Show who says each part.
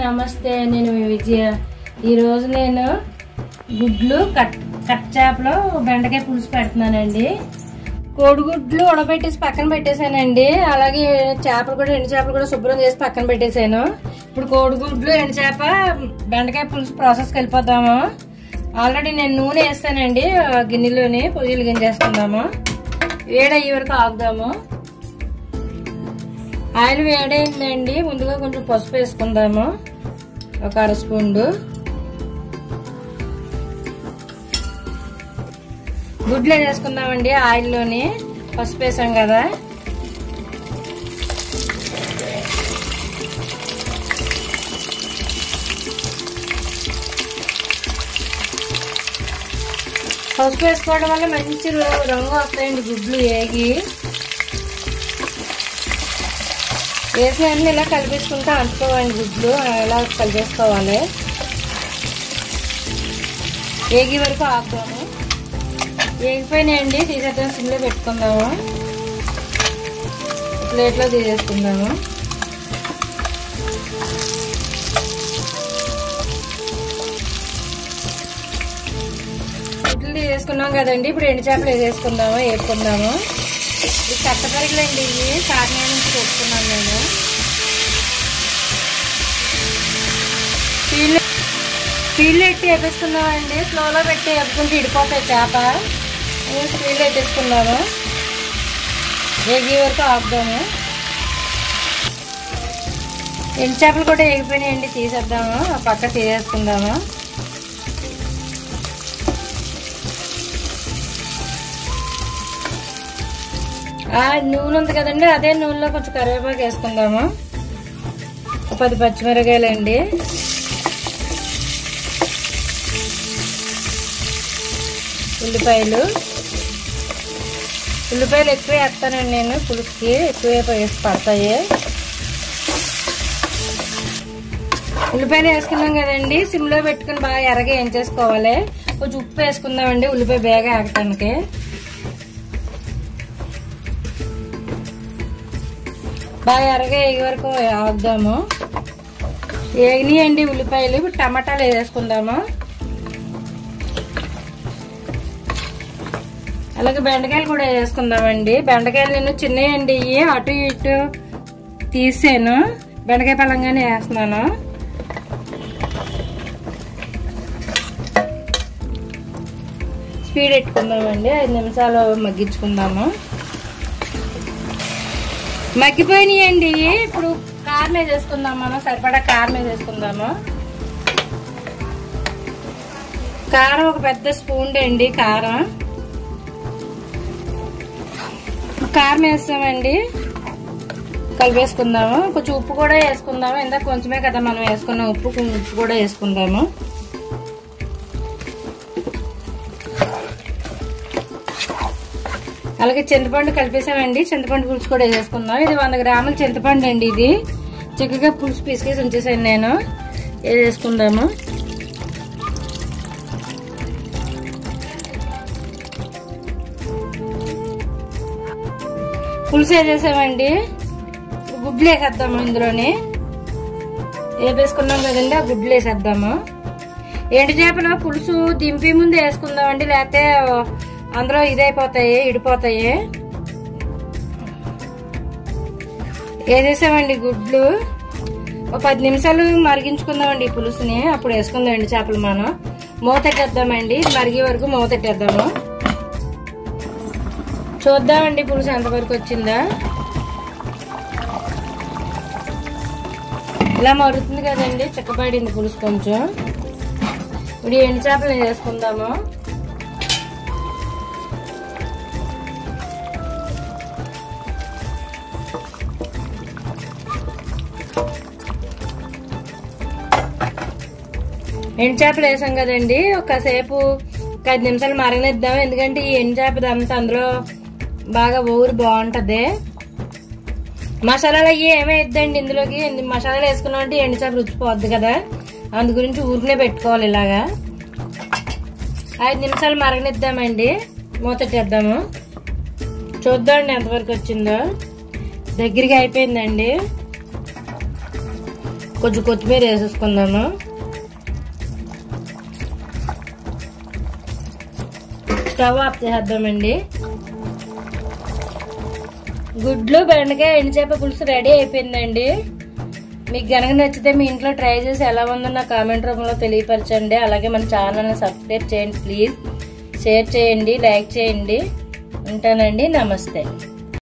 Speaker 1: నమస్తే నేను విజయ. ఈరోజు నేను గుడ్లు కట్ కట్ బెండకాయ పులుసు పెడుతున్నానండి. కోడిగుడ్లు ఉడబెట్టేసి పక్కన పెట్టేశానండి. అలాగే చేపలు కూడా ఎండు చేపలు కూడా శుభ్రం చేసి పక్కన పెట్టేశాను. ఇప్పుడు కోడిగుడ్లు ఎండు చేప బెండకాయ పులుసు ప్రాసెస్కి వెళ్ళిపోతాము ఆల్రెడీ నేను నూనె వేస్తానండి. గిన్నెలోని పొయ్యిలు గింజేసుకుందాము. వేడయ్యే వరకు ఆగుదాము. ఆయిల్ వేడైందండి. ముందుగా కొంచెం పసుపు వేసుకుందాము. ఒక అర స్పూండు గుడ్లు వేసుకుందామండి ఆయిల్లోని పసుపు వేసాం కదా. పసుపు వేసుకోవడం వల్ల మంచి రంగు వస్తాయండి గుడ్లు ఏగి. వేసిన అన్నీ ఇలా కలిపేసుకుంటే అంటుకోవాలి గుడ్లు ఇలా కలిపేసుకోవాలి? ఏగి వరకు ఆపుదాము. ఏగిపోయినాయండి తీసేద్దాం సిమ్లో పెట్టుకుందాము. ప్లేట్లో తీసేసుకుందాము. గుడ్లు తీసేసుకున్నాం కదండి ఇప్పుడు ఎండు చేపలు వేసేసుకుందాము వేసుకుందాము ఈ కట్టపరిగలండి ఇవి కాకినాడ నుంచి తెచ్చుకున్నాను నేను స్పీడ్లో స్పీడ్లో ఎట్టి వేపిస్తున్నామండి స్లోలో పెట్టి వేపుకుంటే ఇడిపోతాయి చేప. నేను స్పీడ్లో పెట్టేసుకున్నాము వేగి వరకు ఆపుదాము. ఎండు చేపలు కూడా ఎగిపోయినాయండి. తీసేద్దాము. ఆ పక్క తీసేసుకుందాము. నూనె ఉంది కదండి అదే నూనెలో కొంచెం కరివేపాకు వేసుకుందాము. పది పచ్చిమిరకాయలండి. ఉల్లిపాయలు. ఉల్లిపాయలు ఎక్కువ వేస్తానండి నేను పులుసుకి ఎక్కువ వేసి పడతాయి. ఉల్లిపాయలు వేసుకున్నాం కదండి సిమ్లో పెట్టుకుని బాగా ఎరగా ఏం చేసుకోవాలి? కొంచెం ఉప్పు వేసుకుందామండి ఉల్లిపాయ బేగా ఆగటానికి. బాగా ఎరగా ఎగి వరకు ఆగుదాము. ఏగినాయండి ఉల్లిపాయలు ఇప్పుడు టమాటాలు వేసుకుందాము అలాగే బెండకాయలు కూడా వేసుకుందామండి బెండకాయలు నేను చిన్నయండి ఇవి అటు ఇటు తీసాను. బెండకాయ పళ్ళంగానే వేస్తున్నాను. స్పీడ్ పెట్టుకుందామండి. ఐదు నిమిషాలు మగ్గించుకుందాము. మగ్గిపోయినాయండి. ఇప్పుడు కారం వేసేసుకుందాం మనం సరిపడా కారం వేసేసుకుందాము కారం ఒక పెద్ద స్పూన్ అండి కారం కారం వేస్తామండి. కలిపేసుకుందాము? కొంచెం ఉప్పు కూడా వేసుకుందాము? ఇందాక కొంచెమే కదా మనం వేసుకున్నాం ఉప్పు ఉప్పు కూడా వేసుకుందాము? అలాగే చింతపండు కలిపేసామండి. చింతపండు పులుసు కూడా వేసుకుందాం ఇది వంద గ్రాముల చింతపండు అండి ఇది. చక్కగా పులుసు పీసుకేసి ఉంచేసాను నేను. వేసుకుందాము. పులుసు వేసేసామండి గుడ్లు వేసేద్దాము ఇందులోని. వేపేసుకున్నాం కదండి ఆ గుడ్లు వేసేద్దాము. ఎండు చేపలు పులుసు దింపి ముందు వేసుకుందామండి లేకపోతే అందులో ఇదైపోతాయి ఇడిపోతాయి. వేసేసామండి గుడ్లు? ఒక పది నిమిషాలు మరిగించుకుందామండి ఈ పులుసుని. అప్పుడు వేసుకుందాం చేపలు మనం. మూతెట్టేద్దామండి మరిగే వరకు మూతెట్టేద్దాము చూద్దామండి పులుసు ఎంతవరకు వచ్చిందా. ఇలా మరుగుతుంది కదండి చిక్కబడింది పులుసు కొంచెం. ఇప్పుడు ఎండు చేపలు వేసుకుందాము. ఎండు చేపలు వేసాం కదండి. ఒకసేపు ఒక ఐదు నిమిషాలు మరగనిద్దాం. ఎందుకంటే ఈ ఎండు చేప అంతా అందులో బాగా ఊరు బాగుంటుంది. మసాలాలు అవి ఏమేద్దండి ఇందులోకి? మసాలాలు వేసుకున్నాం అంటే ఎండు చేప రుచి పోద్ది కదా. అందు గురించి ఊరినే పెట్టుకోవాలి ఇలాగా. ఐదు నిమిషాలు మరగనిద్దామండి. మూత చేద్దాము చూద్దామండి ఎంతవరకు వచ్చిందో. దగ్గరికి అయిపోయిందండి. కొంచెం కొత్తిమీర వేసేసుకుందాము. స్టవ్ ఆఫ్ చేసేద్దామండి గుడ్లు బెండకాయ ఎండుచేప పులుసు రెడీ అయిపోయిందండి. మీకు కనుక నచ్చితే మీ ఇంట్లో ట్రై చేసి ఎలా ఉందో నా కామెంట్ రూపంలో తెలియపరచండి. అలాగే మన ఛానల్ని సబ్స్క్రైబ్ చేయండి ప్లీజ్. షేర్ చేయండి లైక్ చేయండి. ఉంటానండి నమస్తే.